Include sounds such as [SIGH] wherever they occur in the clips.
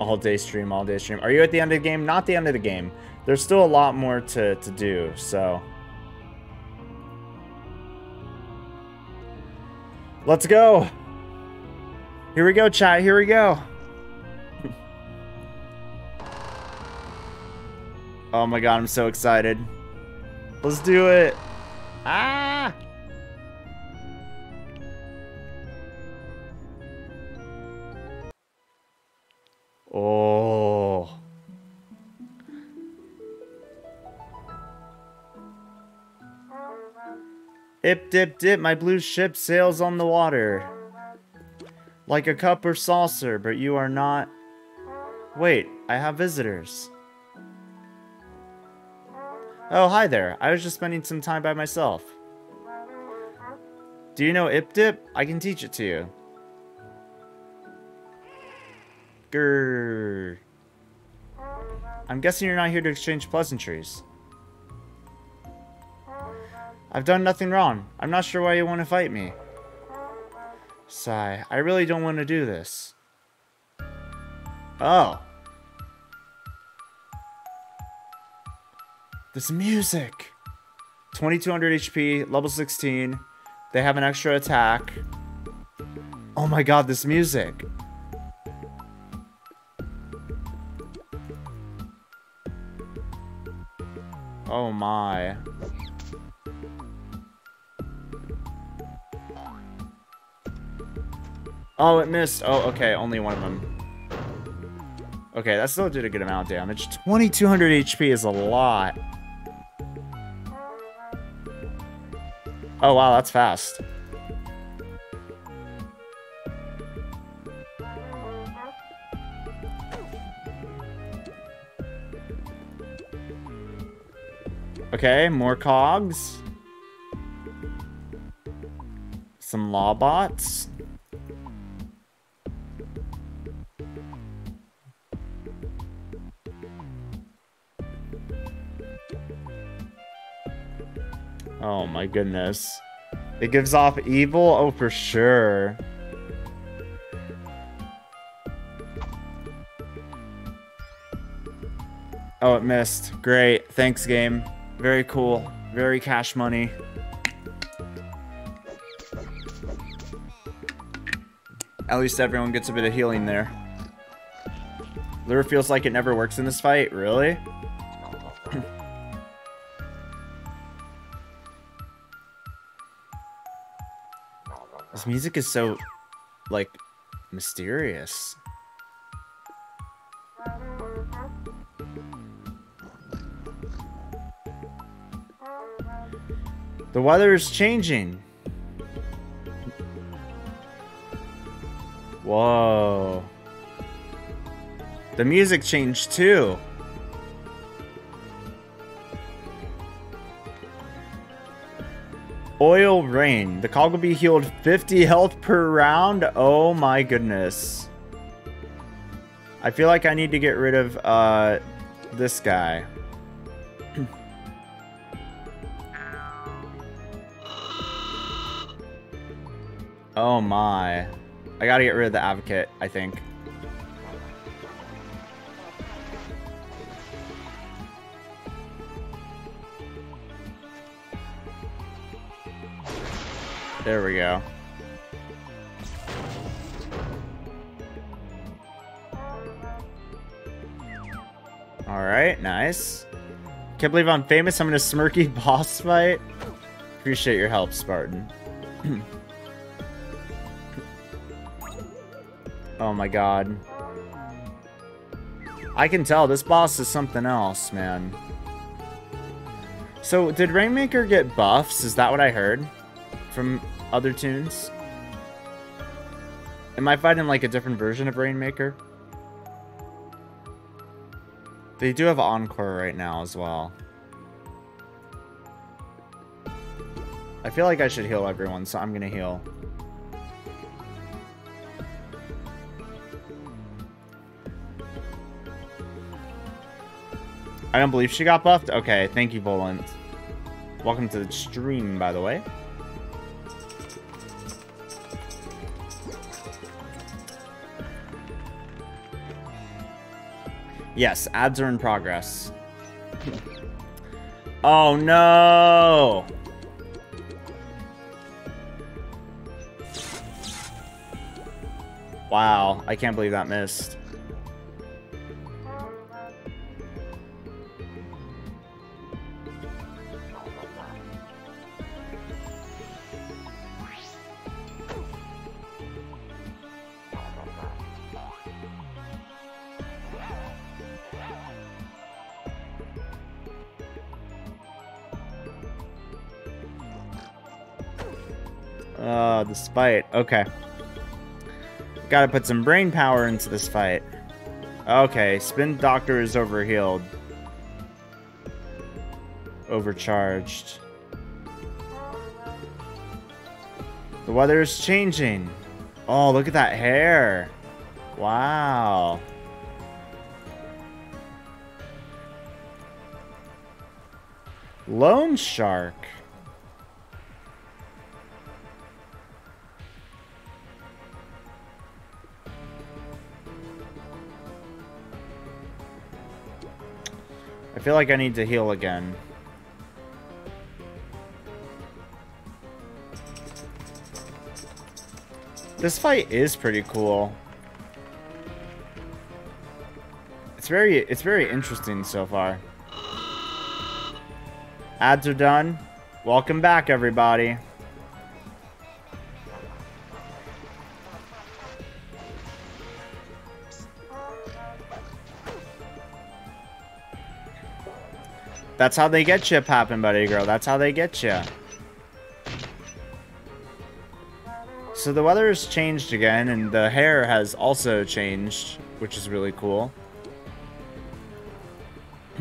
All day stream, all day stream. Are you at the end of the game? Not the end of the game. There's still a lot more to, to do, so... Let's go! Here we go, chat. Here we go. [LAUGHS] oh my god, I'm so excited. Let's do it. Ah! Ip dip dip, my blue ship sails on the water. Like a cup or saucer, but you are not... Wait, I have visitors. Oh, hi there. I was just spending some time by myself. Do you know Ip Dip? I can teach it to you. Grrr. I'm guessing you're not here to exchange pleasantries. I've done nothing wrong. I'm not sure why you want to fight me. Sigh. I really don't want to do this. Oh. This music. 2200 HP, level 16. They have an extra attack. Oh my god, this music. Oh my. Oh, it missed. Oh, okay, only one of them. Okay, that still did a good amount of damage. 2200 HP is a lot. Oh, wow, that's fast. Okay, more cogs. Some law bots. Oh my goodness. It gives off evil? Oh, for sure. Oh, it missed. Great. Thanks, game. Very cool. Very cash money. At least everyone gets a bit of healing there. Lure feels like it never works in this fight. Really? Music is so, like, mysterious. The weather is changing. Whoa. The music changed too. Oil Rain. The cog will be healed 50 health per round. Oh my goodness. I feel like I need to get rid of uh, this guy. [CLEARS THROAT] oh my. I gotta get rid of the advocate, I think. There we go. Alright, nice. Can't believe I'm famous. I'm in a smirky [LAUGHS] boss fight. Appreciate your help, Spartan. [CLEARS THROAT] oh my god. I can tell this boss is something else, man. So, did Rainmaker get buffs? Is that what I heard? From other toons? Am I fighting like a different version of Rainmaker? They do have Encore right now as well. I feel like I should heal everyone, so I'm gonna heal. I don't believe she got buffed? Okay, thank you, Volant. Welcome to the stream, by the way. Yes, ads are in progress. oh no! Wow, I can't believe that missed. Uh, this fight. Okay. Gotta put some brain power into this fight. Okay, Spin Doctor is overhealed. Overcharged. The weather is changing. Oh, look at that hair. Wow. Loan Shark. Feel like I need to heal again. This fight is pretty cool. It's very it's very interesting so far. Ads are done. Welcome back everybody. That's how they get you, poppin' buddy girl. That's how they get you. So the weather has changed again, and the hair has also changed, which is really cool. [CLEARS THROAT]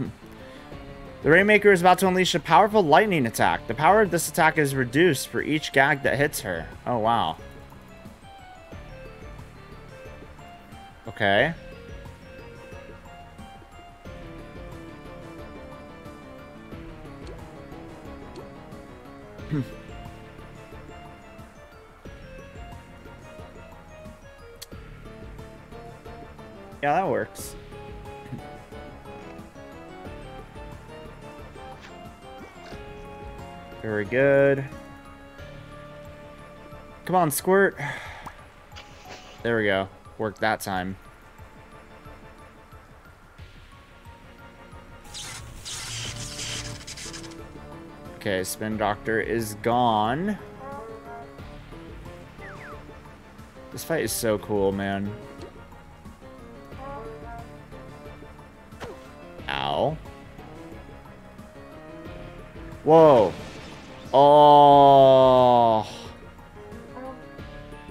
the Rainmaker is about to unleash a powerful lightning attack. The power of this attack is reduced for each gag that hits her. Oh, wow. Okay. [CLEARS THROAT] yeah, that works. Very good. Come on, squirt. [SIGHS] There we go. Worked that time. Okay, Spin Doctor is gone. This fight is so cool, man. Ow. Whoa. Oh.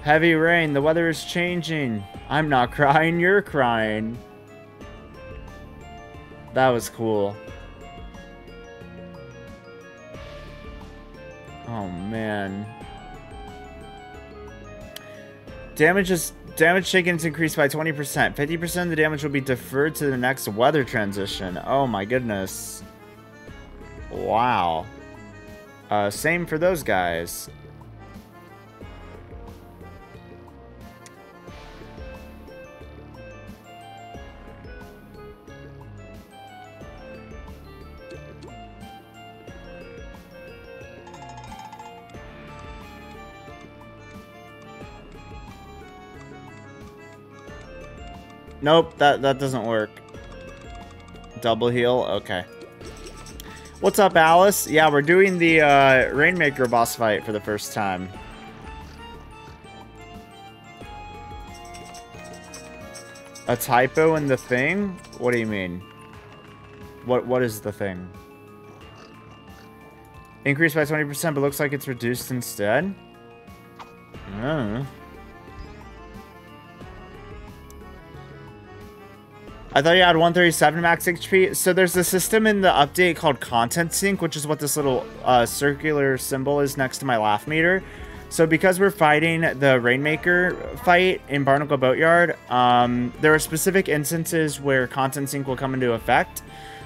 Heavy rain. The weather is changing. I'm not crying. You're crying. That was cool. Oh, man. Damage is damage taken is increased by 20%. 50% of the damage will be deferred to the next weather transition. Oh my goodness. Wow. Uh, same for those guys. Nope, that, that doesn't work. Double heal? Okay. What's up, Alice? Yeah, we're doing the uh, Rainmaker boss fight for the first time. A typo in the thing? What do you mean? What What is the thing? Increased by 20%, but looks like it's reduced instead? Oh. I thought you had 137 max HP. So there's a system in the update called Content Sync, which is what this little uh, circular symbol is next to my laff meter. So because we're fighting the Rainmaker fight in Barnacle Boatyard, um, there are specific instances where Content Sync will come into effect.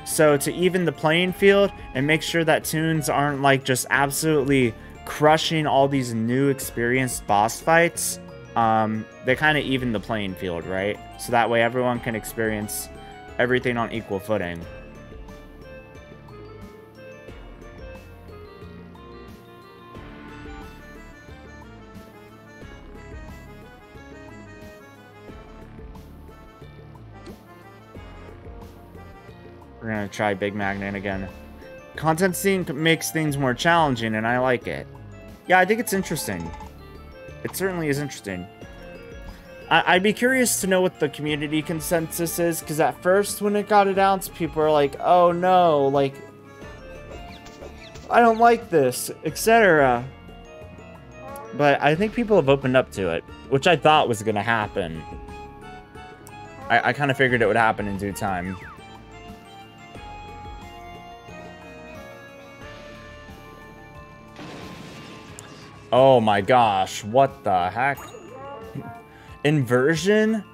So to even the playing field and make sure that toons aren't like just absolutely crushing all these new experienced boss fights, um, they kind of even the playing field, right? So that way everyone can experience everything on equal footing. We're gonna try Big Magnet again. Content Sync makes things more challenging, and I like it. Yeah, I think it's interesting. It certainly is interesting. I would be curious to know what the community consensus is, because at first when it got announced, people were like, oh no, like, I don't like this, etc. But I think people have opened up to it, which I thought was going to happen. I, I kind of figured it would happen in due time. Oh my gosh, what the heck? Inversion?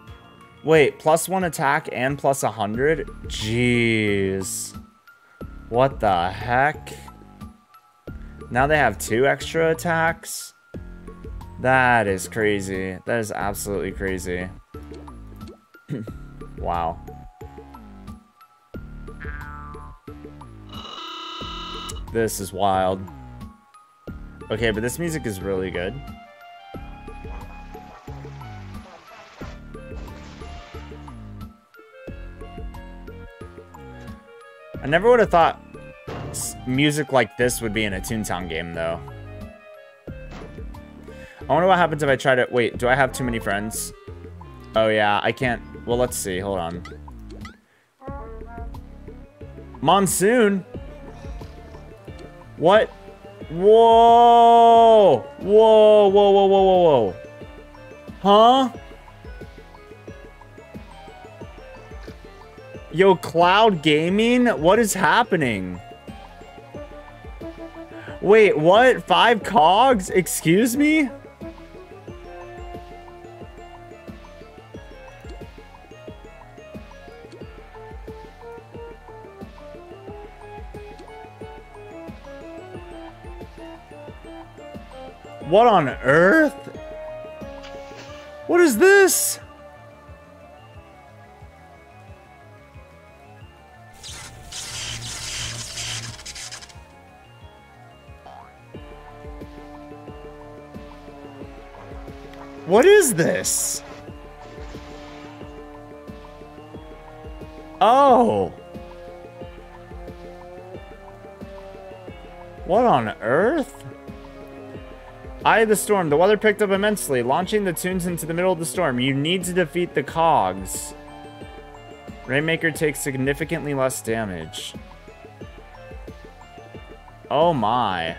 Wait, plus one attack and plus a hundred? Jeez. What the heck? Now they have two extra attacks? That is crazy. That is absolutely crazy. [CLEARS THROAT] wow. This is wild. Okay, but this music is really good. I never would have thought music like this would be in a Toontown game, though. I wonder what happens if I try to... Wait, do I have too many friends? Oh, yeah, I can't... Well, let's see. Hold on. Monsoon? What? Whoa! Whoa, whoa, whoa, whoa, whoa, whoa. Huh? Yo, Cloud Gaming? What is happening? Wait, what? Five cogs? Excuse me? What on earth? What is this? What is this? Oh. What on earth? Eye of the Storm. The weather picked up immensely, launching the toons into the middle of the storm. You need to defeat the cogs. Rainmaker takes significantly less damage. Oh my.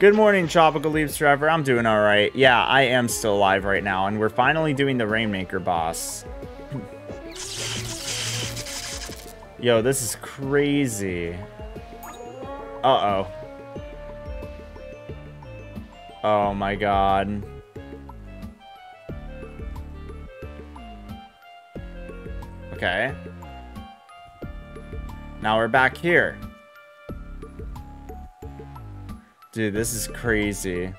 Good morning, Tropical Leaves Trevor. I'm doing alright. Yeah, I am still alive right now, and we're finally doing the Rainmaker boss. Yo, this is crazy. Uh-oh. Oh my god. Okay. Now we're back here. Dude, this is crazy.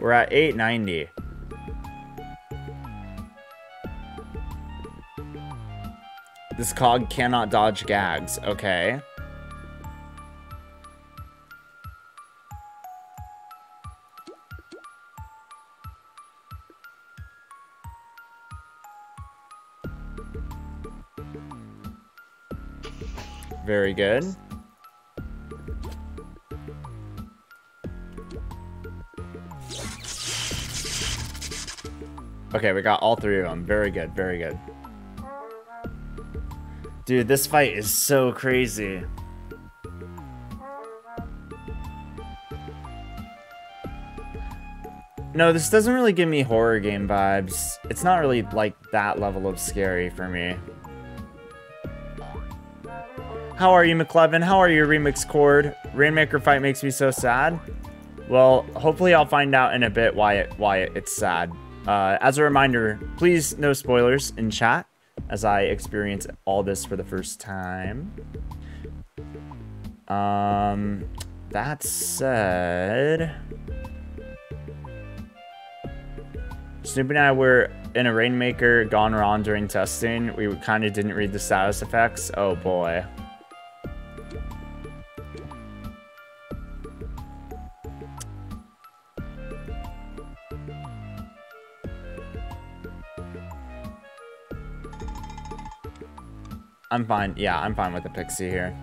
We're at 890. This cog cannot dodge gags. Okay. Very good. Okay, we got all three of them. Very good, very good. Dude, this fight is so crazy. No, this doesn't really give me horror game vibes. It's not really like that level of scary for me. How are you, McLevin? How are you, Remix Cord? Rainmaker fight makes me so sad. Well, hopefully I'll find out in a bit why it why it's sad. Uh, as a reminder, please no spoilers in chat. As I experience all this for the first time. Um, that said, Snoopy and I were in a Rainmaker gone wrong during testing. We kind of didn't read the status effects. Oh boy. I'm fine. Yeah, I'm fine with the Pixie here.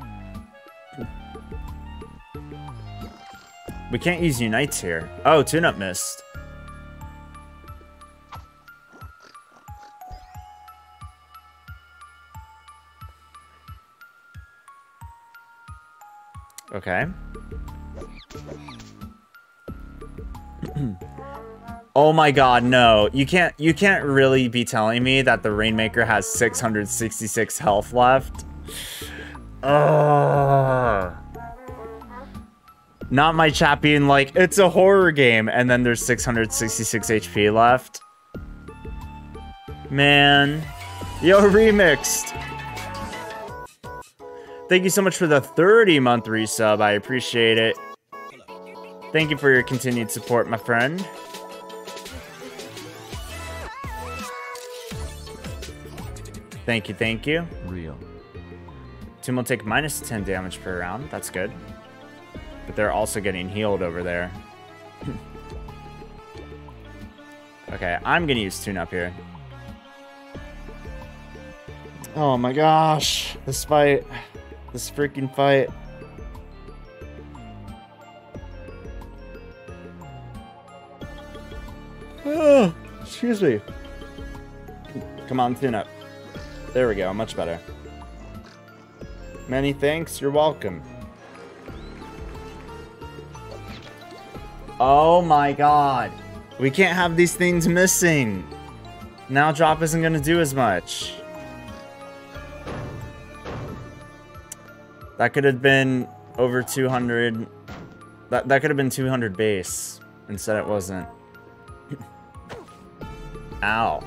We can't use Unites here. Oh, toon-up missed. Okay. [CLEARS THROAT] Oh my god, no. You can't you can't really be telling me that the Rainmaker has 666 health left. Ugh. Not my chat being like, it's a horror game, and then there's 666 HP left. Man. Yo, remixed. Thank you so much for the 30 month resub. I appreciate it. Thank you for your continued support, my friend. Thank you, thank you. Real. Team will take minus 10 damage per round. That's good. But they're also getting healed over there. [CLEARS THROAT] okay, I'm going to use Toon Up here. Oh my gosh. This fight. This freaking fight. Oh, excuse me. Come on, Toon Up. There we go, much better. Many thanks, you're welcome. Oh my god. We can't have these things missing. Now drop isn't going to do as much. That could have been over 200. That, that could have been 200 base. Instead it wasn't. [LAUGHS] Ow.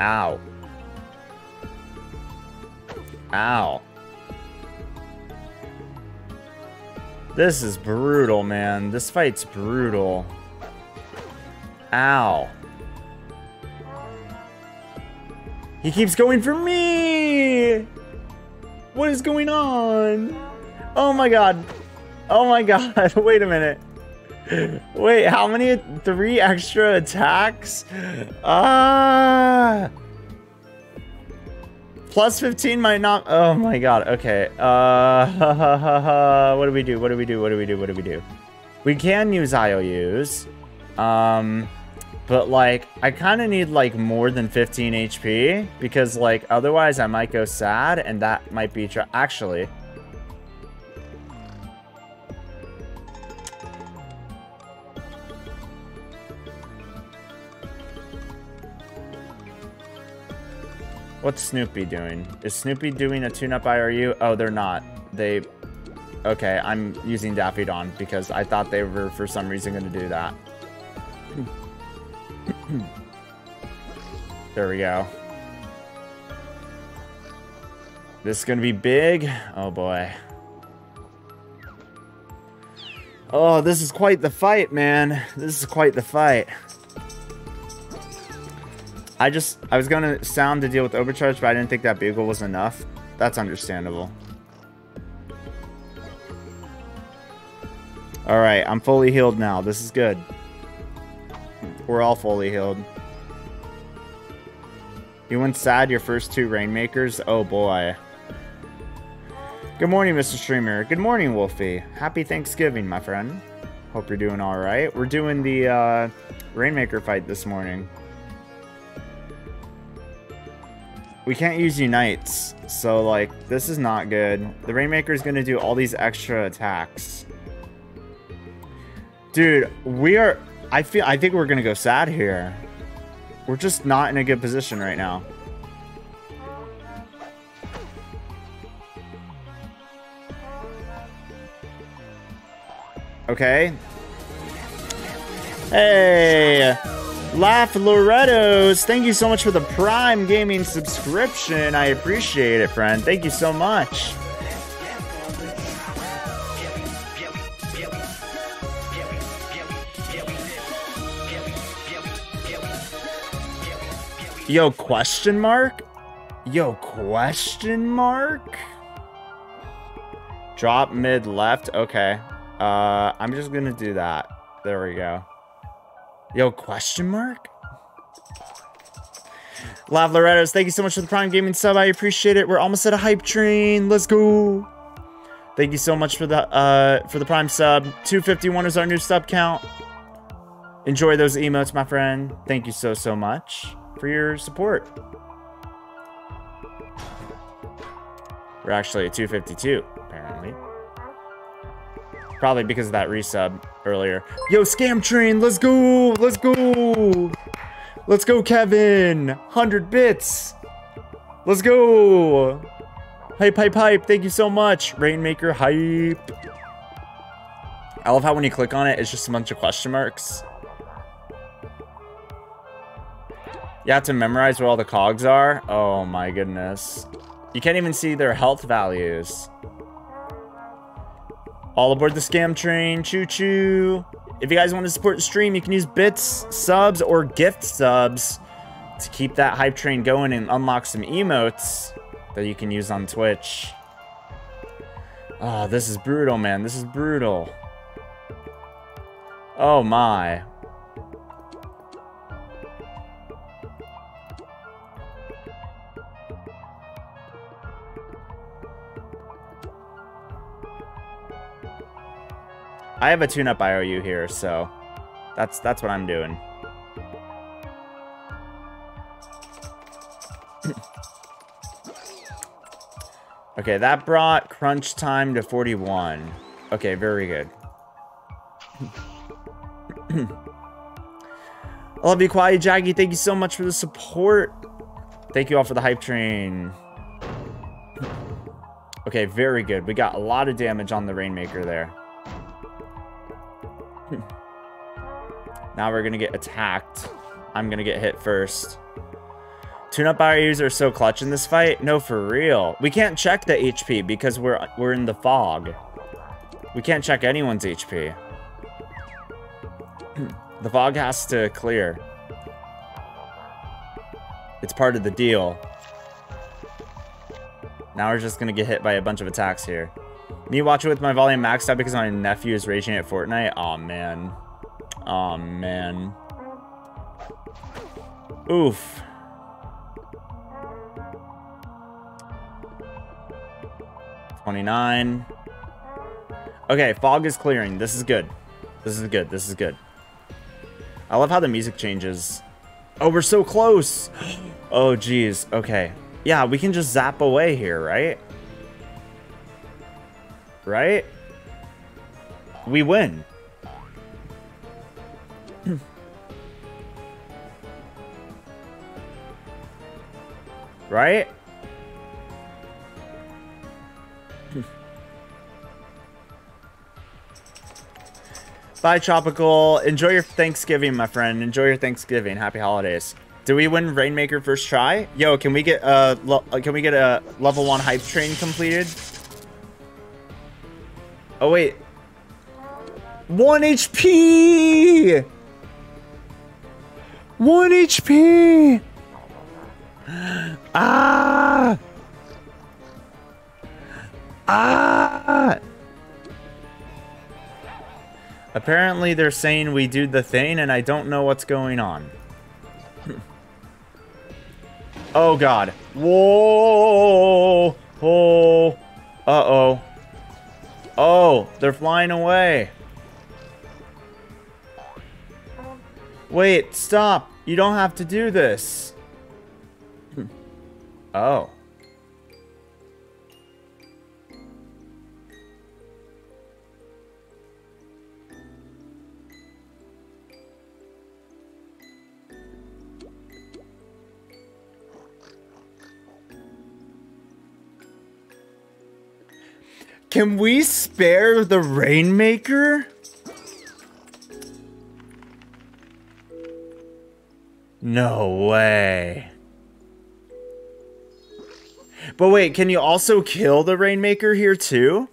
Ow. Ow. This is brutal, man. This fight's brutal. Ow. He keeps going for me! What is going on? Oh my god. Oh my [LAUGHS] god. Wait a minute. Wait, how many? Three extra attacks? Ah. Plus 15 might not. Oh my god. Okay. Uh. [LAUGHS] what do we do? What do we do? What do we do? What do we do? We can use IOUs. Um. But like, I kind of need like more than 15 HP because like otherwise I might go sad and that might be actually. What's Snoopy doing? Is Snoopy doing a toon-up IOU? Oh, they're not. They... Okay, I'm using Daffy Dawn because I thought they were, for some reason, going to do that. [CLEARS THROAT] there we go. This is going to be big. Oh, boy. Oh, this is quite the fight, man. This is quite the fight. I just, I was going to sound to deal with overcharge, but I didn't think that bugle was enough. That's understandable. Alright, I'm fully healed now. This is good. We're all fully healed. You went sad your first two Rainmakers? Oh boy. Good morning, Mr. Streamer. Good morning, Wolfie. Happy Thanksgiving, my friend. Hope you're doing alright. We're doing the uh, Rainmaker fight this morning. We can't use Unites, so like, this is not good. The Rainmaker is to do all these extra attacks. Dude, we are... I feel. I think we're to go sad here. We're just not in a good position right now. Okay. Hey, Laugh Loretto's, thank you so much for the Prime Gaming subscription. I appreciate it, friend. Thank you so much. Yo, question mark? Yo, question mark? Drop mid left. Okay. Uh, I'm just gonna do that. There we go. Yo, question mark? Lav Loretto's, thank you so much for the Prime Gaming sub. I appreciate it. We're almost at a hype train. Let's go. Thank you so much for the uh for the Prime sub. 251 is our new sub count. Enjoy those emotes, my friend. Thank you so so much for your support. We're actually at 252, apparently. Probably because of that resub earlier. Yo, Scam Train, let's go! Let's go! Let's go, Kevin! 100 bits! Let's go! Hype, hype, hype. Thank you so much. Rainmaker, hype. I love how when you click on it, it's just a bunch of question marks. You have to memorize where all the cogs are? Oh my goodness. You can't even see their health values. All aboard the scam train. Choo choo. If you guys want to support the stream, you can use bits, subs, or gift subs to keep that hype train going and unlock some emotes that you can use on Twitch. Oh, this is brutal, man. This is brutal. Oh my. I have a toon-up IOU here, so that's that's what I'm doing. [CLEARS THROAT] okay, that brought crunch time to 41. Okay, very good. I [CLEARS THROAT] love you, Quiet Jaggy. Thank you so much for the support. Thank you all for the hype train. [CLEARS THROAT] Okay, very good. We got a lot of damage on the Rainmaker there. Now we're gonna get attacked. I'm gonna get hit first. Toon-up barriers are so clutch in this fight. No, for real. We can't check the HP because we're we're in the fog. We can't check anyone's HP. [CLEARS THROAT] the fog has to clear. It's part of the deal. Now we're just gonna get hit by a bunch of attacks here. Me watching with my volume maxed out because my nephew is raging at Fortnite. Oh man. Oh man. Oof. Twenty-nine. Okay, fog is clearing. This is good. This is good. This is good. I love how the music changes. Oh, we're so close. [GASPS] Oh, geez. Okay. Yeah, we can just zap away here, right? right? We win. Right? [LAUGHS] Bye, Tropical. Enjoy your Thanksgiving, my friend. Enjoy your Thanksgiving. Happy holidays. Do we win Rainmaker first try? Yo, can we get a uh, can we get a level one hype train completed? Oh, wait. 1 HP! 1 HP! Ah! Ah! Apparently they're saying we do the thing and I don't know what's going on. [LAUGHS] oh god. Whoa! Oh! Uh-oh. Oh, they're flying away. Wait, stop. You don't have to do this. Oh. Can we spare the Rainmaker? No way. But wait, can you also kill the Rainmaker here too?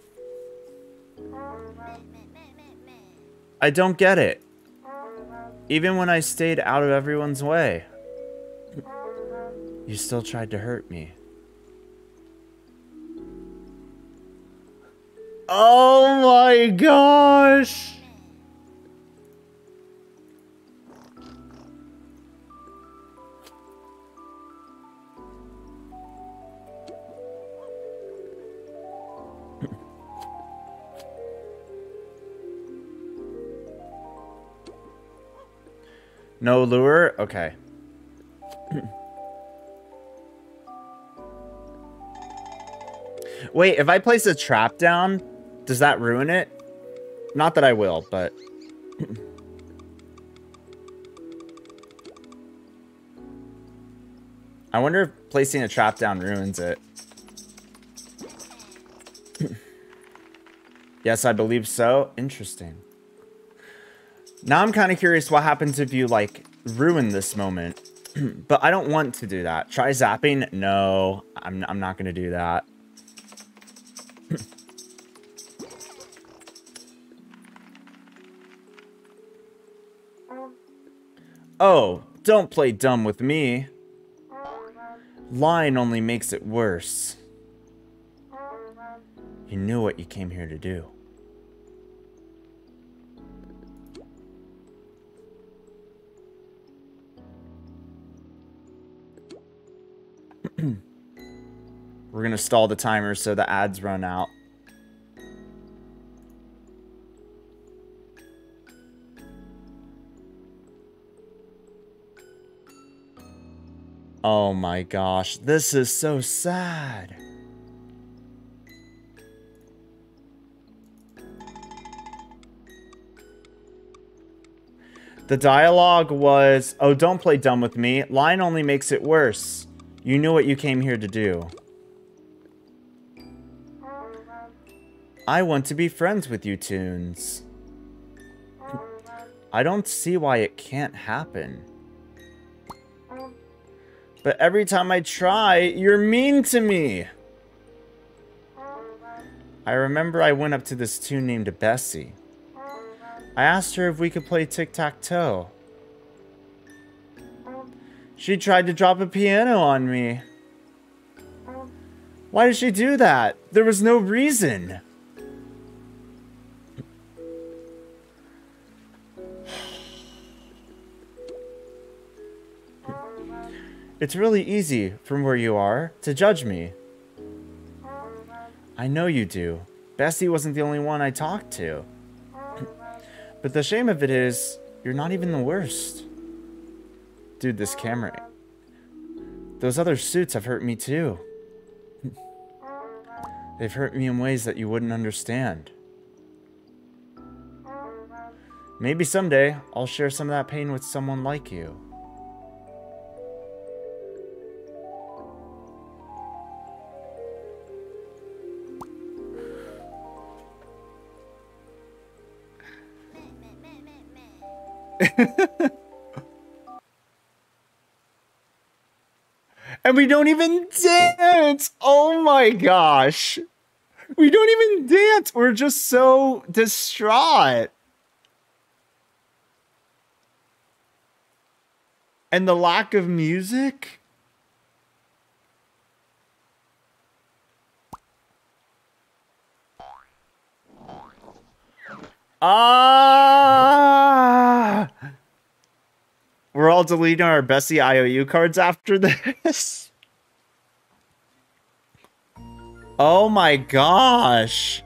I don't get it. Even when I stayed out of everyone's way. You still tried to hurt me. Oh my gosh! No lure? Okay. Wait, if I place a trap down, does that ruin it? Not that I will, but... I wonder if placing a trap down ruins it. [LAUGHS] yes, I believe so. Interesting. Now I'm kind of curious what happens if you, like, ruin this moment. [CLEARS THROAT] but I don't want to do that. Try zapping? No, I'm, I'm not going to do that. [CLEARS THROAT] oh, don't play dumb with me. Lying only makes it worse. You knew what you came here to do. [CLEARS THROAT] We're going to stall the timer so the ads run out. Oh my gosh, this is so sad. The dialogue was, oh, don't play dumb with me. Line only makes it worse. You knew what you came here to do. I want to be friends with you, Toons. I don't see why it can't happen. But every time I try, you're mean to me. I remember I went up to this toon named Bessie. I asked her if we could play tic-tac-toe. She tried to drop a piano on me. Why did she do that? There was no reason. It's really easy, from where you are, to judge me. I know you do. Bessie wasn't the only one I talked to. [CLEARS THROAT] But the shame of it is, you're not even the worst. Dude, this camera... Those other suits have hurt me too. [LAUGHS] They've hurt me in ways that you wouldn't understand. Maybe someday, I'll share some of that pain with someone like you. [LAUGHS] and we don't even dance. Oh my gosh. We don't even dance. We're just so distraught. And the lack of music? Ah! We're all deleting our Bessie IOU cards after this? [LAUGHS] Oh my gosh.